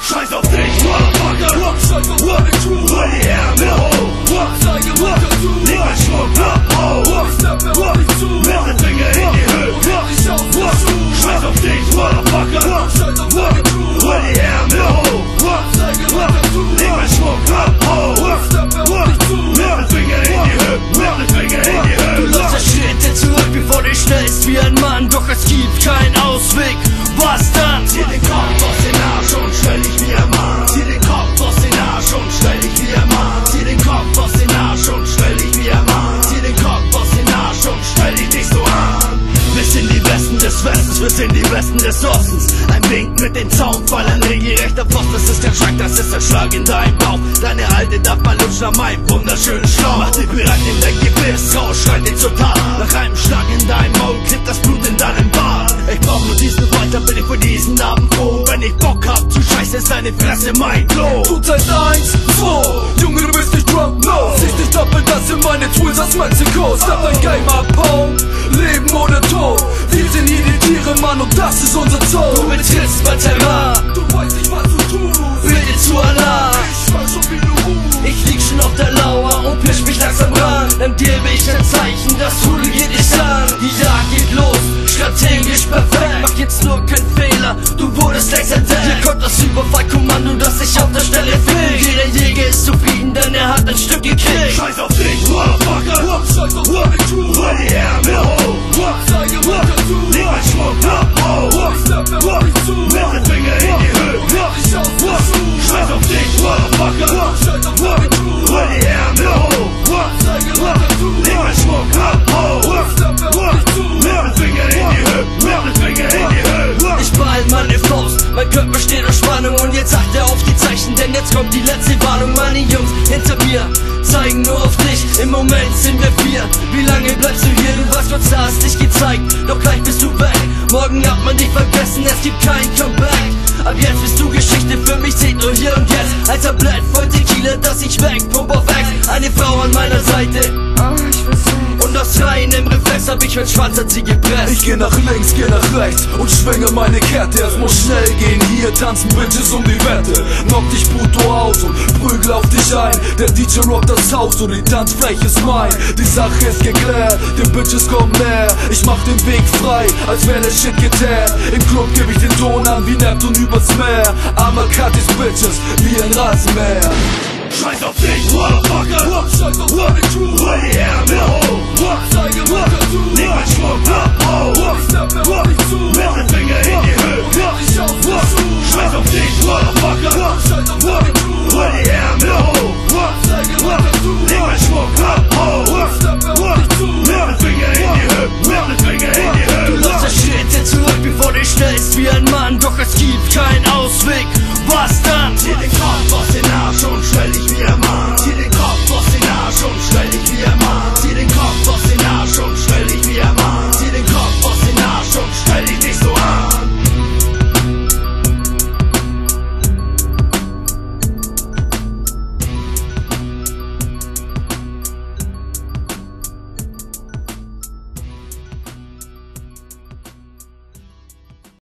Scheiß auf dich, Motherfucker! Rock, scheiß auf meine Crew! Hol die Ärmel hoch! Rock, zeige was dazu! Leg mein Schmuck Besten Ostens. Ein Wink mit dem Zaunfall, ein regelrechter Post. Das ist der Schlag, das ist der Schlag in deinem Bauch. Deine Alte darf mal lutschen an meinem wunderschönen Schlauch. Mach dich bereit, nimm dein Gebiss raus, schreit dich zur Tat. Nach einem Schlag in deinem Maul klebt das Blut in deinem Bart. Ich brauch nur diesen weiter, bin ich für diesen Abend froh. Wenn ich Bock hab, zu scheiße ist deine Fresse mein Klo. Zurzeit eins, zwei Junge, du bist nicht drunk, no Siehst dich doppelt, das sind meine Tools Dann gebe ich ein Zeichen, das Rudel geht dich an. Die Jagd geht los, strategisch perfekt. Mach jetzt nur keinen Fehler, du wurdest längst entdeckt. Hier kommt das Überfallkommando, das sich auf der Stelle fehlt. Jeder Jäger ist zufrieden, denn er hat ein Stück gekriegt. Scheiß auf dich, Motherfucker. Mein Körper steht auf Spannung und jetzt er auf die Zeichen, denn jetzt kommt die letzte Warnung. Meine Jungs hinter mir zeigen nur auf dich. Im Moment sind wir vier. Wie lange bleibst du hier? Du warst kurz da, hast dich gezeigt, doch gleich bist du weg. Morgen hat man dich vergessen, es gibt kein Comeback. Ab jetzt bist du Geschichte, für mich zählt nur hier und jetzt. Ein Tablett voll Tequila, das ich weg, Pump auf Ex. Eine Frau an meiner Seite. Hab ich mein Schwanz an sie gepresst. Ich geh nach links, geh nach rechts und schwinge meine Kette. Es muss schnell gehen, hier tanzen Bitches um die Wette. Knock dich Puto aus und prügel auf dich ein. Der DJ rockt das Haus und die Tanzfläche ist mein. Die Sache ist geklärt, die Bitches kommen näher. Ich mach den Weg frei, als wäre der Shit geteert. Im Club geb ich den Ton an wie Neptun übers Meer. Armer Cutties Bitches wie ein Rasenmäher. Scheiß auf dich, Motherfucker. Scheiß auf